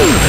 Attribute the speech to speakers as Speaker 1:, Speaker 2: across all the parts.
Speaker 1: Oh!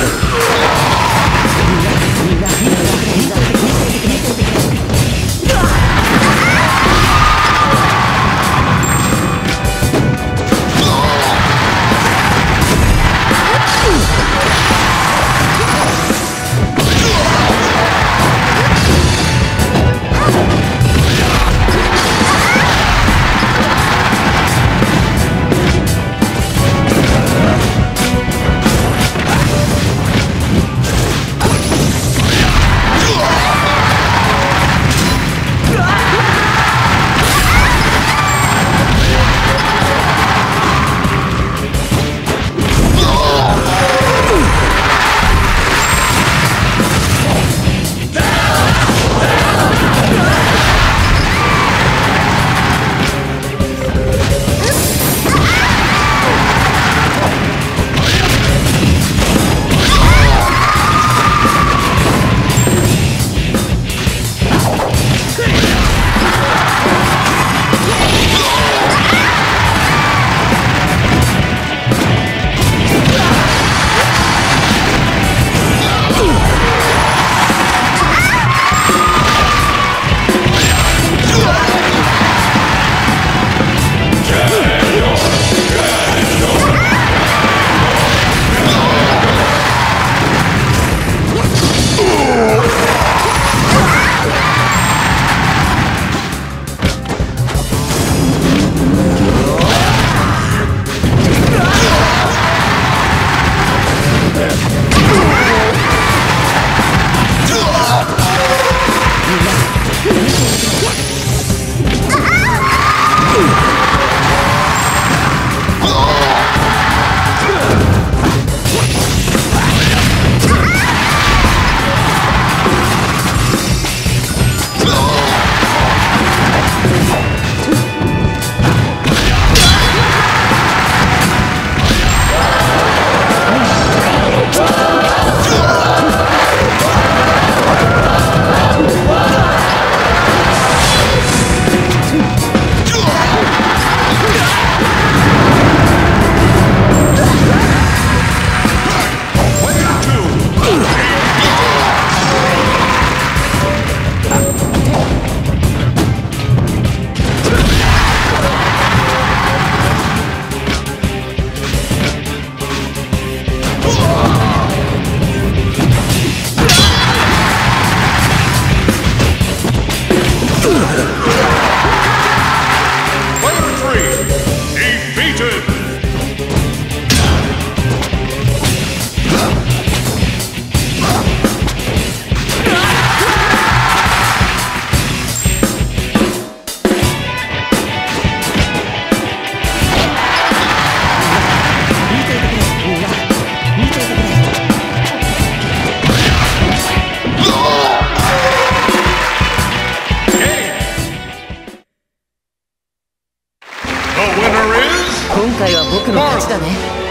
Speaker 1: 回は僕の勝ちだね。